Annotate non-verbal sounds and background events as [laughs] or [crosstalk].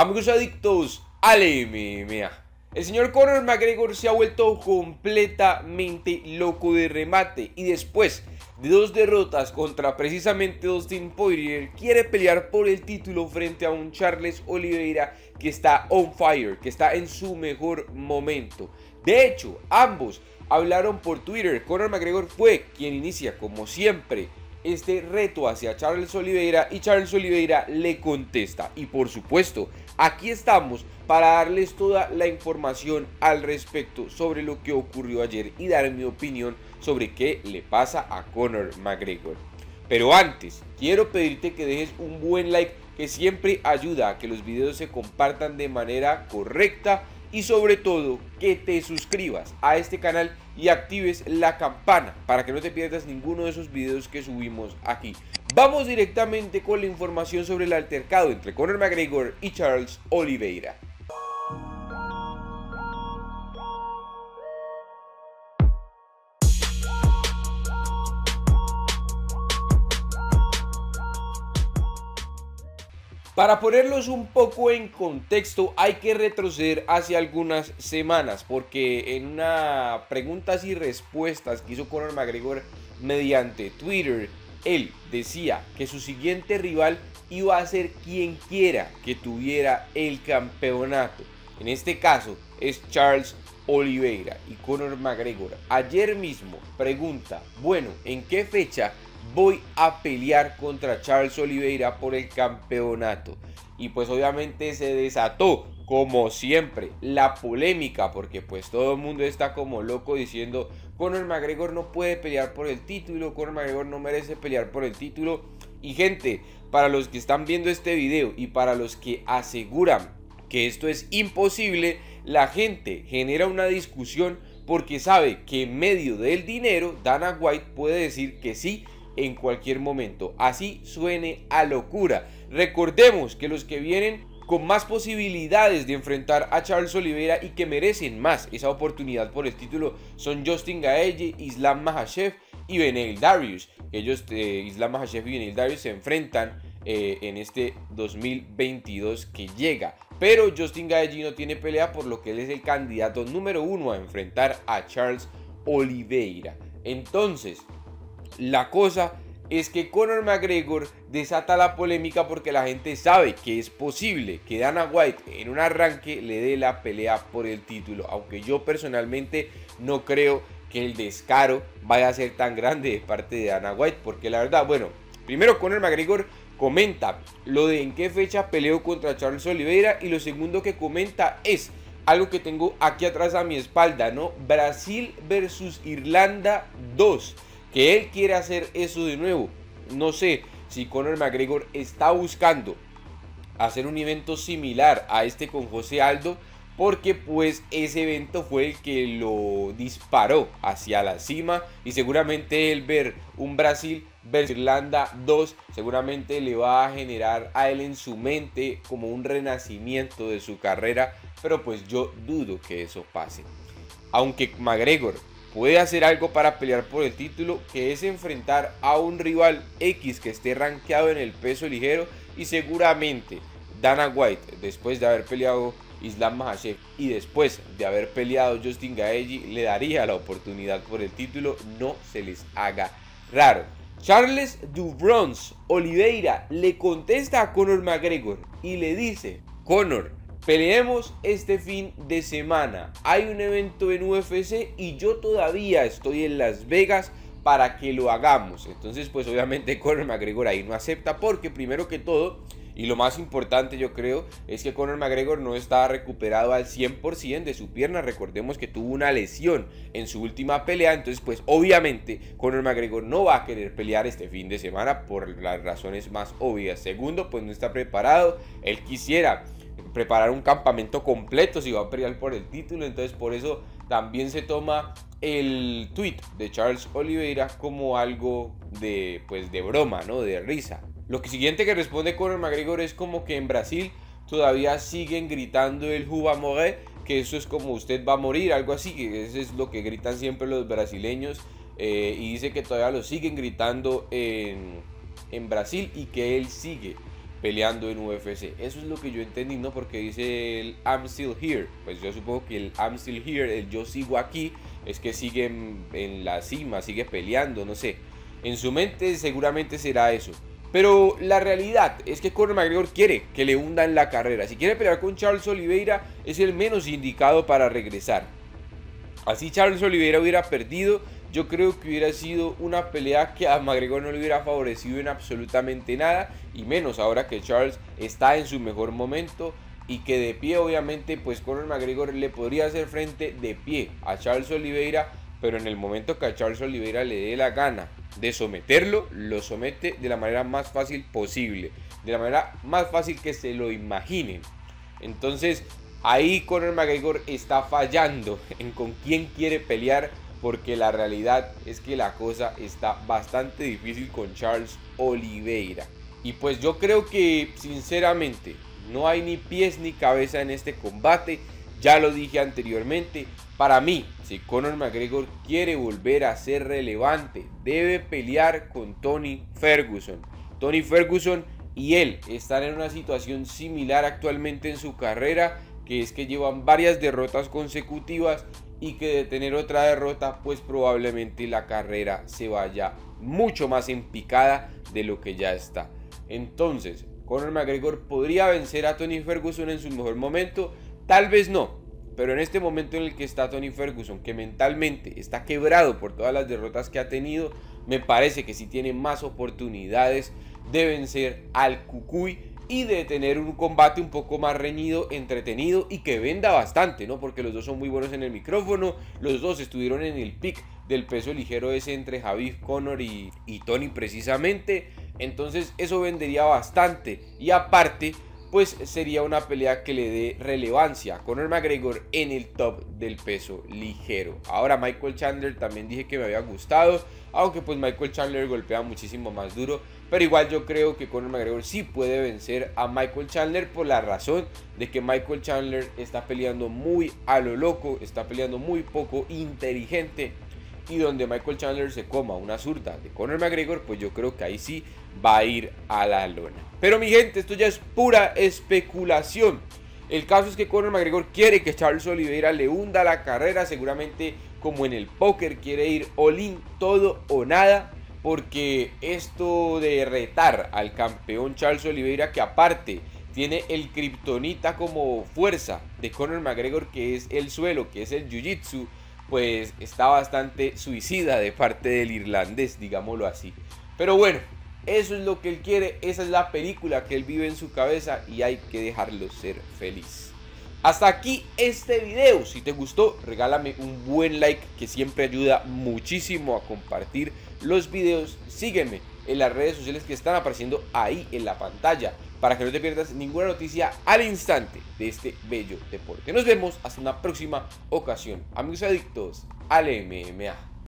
Amigos adictos al MMA. El señor Conor McGregor se ha vuelto completamente loco de remate y después de dos derrotas contra precisamente Dustin Poirier quiere pelear por el título frente a un Charles Oliveira que está on fire, que está en su mejor momento. De hecho, ambos hablaron por Twitter. Conor McGregor fue quien inicia como siempre este reto hacia Charles Oliveira y Charles Oliveira le contesta. Y por supuesto, aquí estamos para darles toda la información al respecto sobre lo que ocurrió ayer y dar mi opinión sobre qué le pasa a Conor McGregor. Pero antes, quiero pedirte que dejes un buen like que siempre ayuda a que los videos se compartan de manera correcta y sobre todo que te suscribas a este canal y actives la campana para que no te pierdas ninguno de esos videos que subimos aquí. Vamos directamente con la información sobre el altercado entre Conor McGregor y Charles Oliveira. Para ponerlos un poco en contexto, hay que retroceder hacia algunas semanas, porque en una preguntas y respuestas que hizo Conor McGregor mediante Twitter, él decía que su siguiente rival iba a ser quien quiera que tuviera el campeonato. En este caso es Charles Oliveira y Conor McGregor. Ayer mismo pregunta, bueno, ¿en qué fecha voy a pelear contra Charles Oliveira por el campeonato. Y pues obviamente se desató, como siempre, la polémica, porque pues todo el mundo está como loco diciendo, Conor McGregor no puede pelear por el título, Conor McGregor no merece pelear por el título. Y gente, para los que están viendo este video y para los que aseguran que esto es imposible, la gente genera una discusión porque sabe que en medio del dinero Dana White puede decir que sí en cualquier momento. Así suene a locura. Recordemos que los que vienen con más posibilidades de enfrentar a Charles Oliveira y que merecen más esa oportunidad por el título son Justin Gaethje, Islam Makhachev y Beneil Darius. Ellos, eh, Islam Makhachev y Beneil Darius se enfrentan eh, en este 2022 que llega. Pero Justin Gaethje no tiene pelea por lo que él es el candidato número uno a enfrentar a Charles Oliveira. Entonces, la cosa es que Conor McGregor desata la polémica porque la gente sabe que es posible que Dana White en un arranque le dé la pelea por el título, aunque yo personalmente no creo que el descaro vaya a ser tan grande de parte de Dana White, porque la verdad, bueno, primero Conor McGregor comenta lo de en qué fecha peleó contra Charles Oliveira y lo segundo que comenta es algo que tengo aquí atrás a mi espalda, ¿no? Brasil versus Irlanda 2 que él quiere hacer eso de nuevo. No sé si Conor McGregor está buscando hacer un evento similar a este con José Aldo, porque pues ese evento fue el que lo disparó hacia la cima y seguramente el ver un Brasil versus Irlanda 2 seguramente le va a generar a él en su mente como un renacimiento de su carrera, pero pues yo dudo que eso pase. Aunque McGregor puede hacer algo para pelear por el título, que es enfrentar a un rival X que esté rankeado en el peso ligero y seguramente Dana White, después de haber peleado Islam Makhachev y después de haber peleado Justin Gaethje, le daría la oportunidad por el título, no se les haga raro. Charles Dubrons Oliveira le contesta a Conor McGregor y le dice, Conor, Peleemos este fin de semana. Hay un evento en UFC y yo todavía estoy en Las Vegas para que lo hagamos. Entonces, pues obviamente [laughs] Conor McGregor ahí no acepta porque primero que todo, y lo más importante yo creo, es que Conor McGregor no está recuperado al 100% de su pierna. Recordemos que tuvo una lesión en su última pelea. Entonces, pues obviamente Conor McGregor no va a querer pelear este fin de semana por las razones más obvias. Segundo, pues no está preparado. Él quisiera preparar un campamento completo si va a pelear por el título. Entonces por eso también se toma el tweet de Charles Oliveira como algo de, pues, de broma, ¿no? De risa. Lo siguiente que responde Conor McGregor es como que en Brasil todavía siguen gritando el Juba Moré, que eso es como usted va a morir, algo así, que eso es lo que gritan siempre los brasileños. Eh, y dice que todavía lo siguen gritando en, en Brasil y que él sigue peleando en UFC. Eso es lo que yo entendí, ¿no? Porque dice el I'm still here. Pues yo supongo que el I'm still here, el yo sigo aquí, es que sigue en, la cima, sigue peleando, no sé. En su mente seguramente será eso. Pero la realidad es que Conor McGregor quiere que le hundan la carrera. Si quiere pelear con Charles Oliveira, es el menos indicado para regresar. Así Charles Oliveira hubiera perdido, yo creo que hubiera sido una pelea que a McGregor no le hubiera favorecido en absolutamente nada. Y menos ahora que Charles está en su mejor momento y que de pie obviamente pues Conor McGregor le podría hacer frente de pie a Charles Oliveira, pero en el momento que a Charles Oliveira le dé la gana de someterlo, lo somete de la manera más fácil posible, de la manera más fácil que se lo imaginen. Entonces ahí Conor McGregor está fallando en con quién quiere pelear porque la realidad es que la cosa está bastante difícil con Charles Oliveira. Y pues yo creo que sinceramente no hay ni pies ni cabeza en este combate. Ya lo dije anteriormente. Para mí, si Conor McGregor quiere volver a ser relevante, debe pelear con Tony Ferguson. Tony Ferguson y él están en una situación similar actualmente en su carrera, que es que llevan varias derrotas consecutivas y que de tener otra derrota, pues probablemente la carrera se vaya mucho más en picada de lo que ya está. Entonces, Conor McGregor podría vencer a Tony Ferguson en su mejor momento, tal vez no, pero en este momento en el que está Tony Ferguson, que mentalmente está quebrado por todas las derrotas que ha tenido, me parece que si tiene más oportunidades de vencer al Cucuy y de tener un combate un poco más reñido, entretenido y que venda bastante, ¿no? Porque los dos son muy buenos en el micrófono, los dos estuvieron en el pick del peso ligero ese entre Javid Conor y, y Tony precisamente. Entonces eso vendería bastante. Y aparte, pues sería una pelea que le dé relevancia Conor McGregor en el top del peso ligero. Ahora Michael Chandler también dije que me había gustado, aunque pues Michael Chandler golpea muchísimo más duro, pero igual yo creo que Conor McGregor sí puede vencer a Michael Chandler por la razón de que Michael Chandler está peleando muy a lo loco, está peleando muy poco inteligente y donde Michael Chandler se coma una zurda de Conor McGregor, pues yo creo que ahí sí va a ir a la lona. Pero mi gente, esto ya es pura especulación. El caso es que Conor McGregor quiere que Charles Oliveira le hunda la carrera, seguramente como en el póker quiere ir all todo o nada, porque esto de retar al campeón Charles Oliveira, que aparte tiene el kriptonita como fuerza de Conor McGregor, que es el suelo, que es el jiu-jitsu, pues está bastante suicida de parte del irlandés, digámoslo así. Pero bueno, eso es lo que él quiere, esa es la película que él vive en su cabeza y hay que dejarlo ser feliz. Hasta aquí este video, si te gustó regálame un buen like que siempre ayuda muchísimo a compartir los videos. Sígueme en las redes sociales que están apareciendo ahí en la pantalla para que no te pierdas ninguna noticia al instante de este bello deporte. Nos vemos hasta una próxima ocasión. Amigos adictos al MMA.